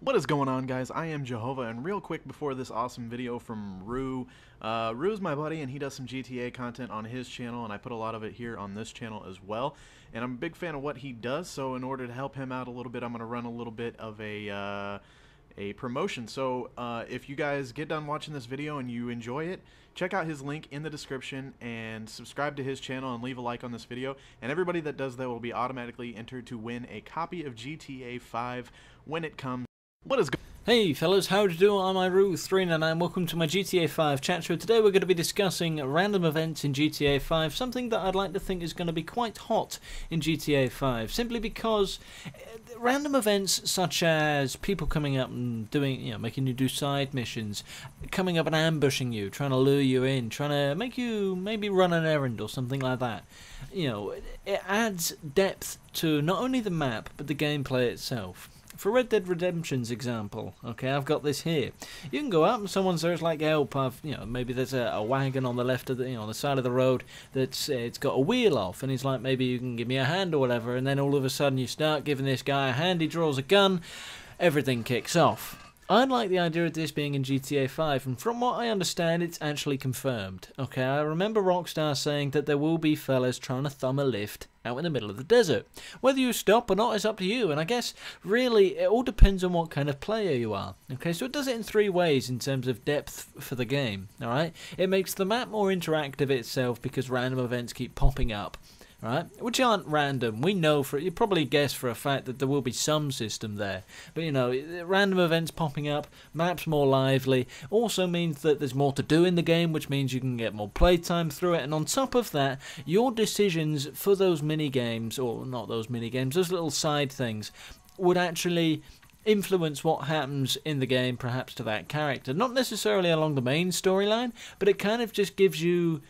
What is going on guys? I am Jahova and real quick before this awesome video from Rue, uh, Rue's my buddy and he does some GTA content on his channel and I put a lot of it here on this channel as well and I'm a big fan of what he does so in order to help him out a little bit I'm going to run a little bit of a uh, a promotion. So uh, if you guys get done watching this video and you enjoy it, check out his link in the description and subscribe to his channel and leave a like on this video. And everybody that does that will be automatically entered to win a copy of GTA 5 when it comes. What is going Hey fellas, how you do? I'm iRue399 and welcome to my GTA 5 chat show. Today we're going to be discussing random events in GTA 5, something that I'd like to think is going to be quite hot in GTA 5, simply because eh, random events such as people coming up and doing, you know, making you do side missions, coming up and ambushing you, trying to lure you in, trying to make you maybe run an errand or something like that. You know, it adds depth to not only the map, but the gameplay itself for Red Dead Redemption's example, okay, I've got this here. You can go out and someone says like help. I've, you know, maybe there's a, a, wagon on the left of the, you know, on the side of the road that's uh, it's got a wheel off, and he's like, maybe you can give me a hand or whatever. And then all of a sudden you start giving this guy a hand. He draws a gun. Everything kicks off. I like the idea of this being in GTA 5, and from what I understand, it's actually confirmed. Okay, I remember Rockstar saying that there will be fellas trying to thumb a lift out in the middle of the desert. Whether you stop or not is up to you, and I guess really it all depends on what kind of player you are. Okay, so it does it in three ways in terms of depth for the game. Alright, it makes the map more interactive itself because random events keep popping up right? Which aren't random. We know for you probably guess for a fact that there will be some system there, but you know, random events popping up, maps more lively, also means that there's more to do in the game, which means you can get more playtime through it. And on top of that, your decisions for those mini games, or not those mini games, those little side things, would actually influence what happens in the game perhaps to that character not necessarily along the main storyline but it kind of just gives you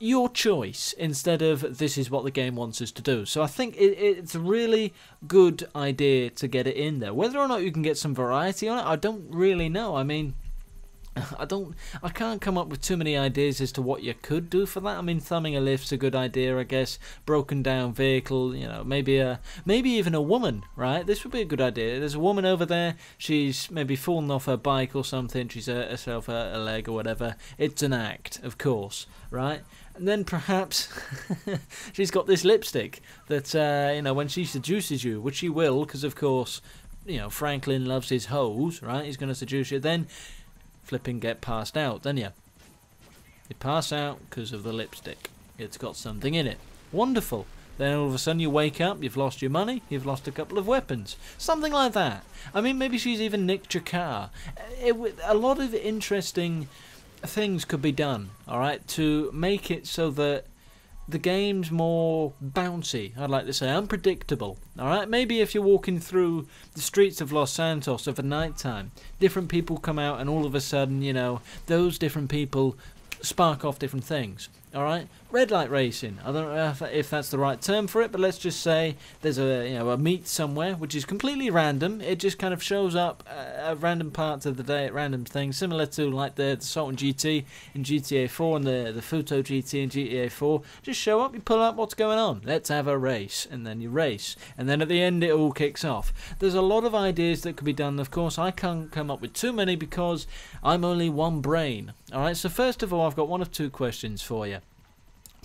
your choice instead of this is what the game wants us to do. So I think it, it's a really good idea to get it in there. Whether or not you can get some variety on it, I don't really know. I mean, I don't, I can't come up with too many ideas as to what you could do for that. I mean, thumbing a lift's a good idea, I guess. Broken down vehicle, you know, maybe a, maybe even a woman, right? This would be a good idea. There's a woman over there. She's maybe fallen off her bike or something. She's hurt herself a, a leg or whatever. It's an act, of course, right? And then perhaps she's got this lipstick that, uh, you know, when she seduces you, which she will, because of course, you know, Franklin loves his hoes, right? He's going to seduce you. Then flipping get passed out, then you? You pass out because of the lipstick. It's got something in it. Wonderful. Then all of a sudden you wake up, you've lost your money, you've lost a couple of weapons. Something like that. I mean, maybe she's even nicked your car. Eh, it, a lot of interesting things could be done, alright, to make it so that the game's more bouncy, I'd like to say, unpredictable. Alright, maybe if you're walking through the streets of Los Santos a night time, different people come out and all of a sudden, you know, those different people spark off different things. All right, red light racing. I don't know if that's the right term for it, but let's just say there's a you know a meet somewhere which is completely random. It just kind of shows up at random parts of the day at random things, similar to like the, the Sultan GT in GTA 4 and the the Futo GT in GTA 4. Just show up, you pull up, what's going on? Let's have a race, and then you race, and then at the end it all kicks off. There's a lot of ideas that could be done. Of course, I can't come up with too many because I'm only one brain. All right, so first of all, I've got one of two questions for you.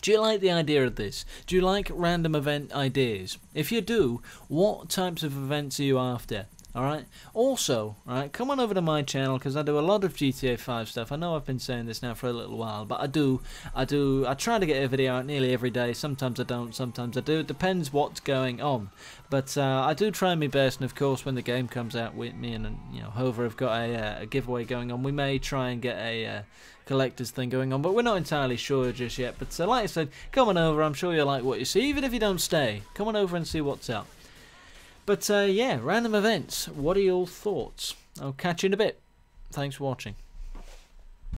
Do you like the idea of this? Do you like random event ideas? If you do, what types of events are you after? Alright? Also, right, come on over to my channel because I do a lot of GTA 5 stuff. I know I've been saying this now for a little while, but I do, I do, I try to get a video out nearly every day. Sometimes I don't, sometimes I do. It depends what's going on. But uh, I do try my best, and of course when the game comes out, with me and, you know, Hova have got a, uh, a giveaway going on. We may try and get a uh, collector's thing going on, but we're not entirely sure just yet. But uh, like I said, come on over. I'm sure you'll like what you see, even if you don't stay. Come on over and see what's up. But uh, yeah, random events. What are your thoughts? I'll catch you in a bit. Thanks for watching.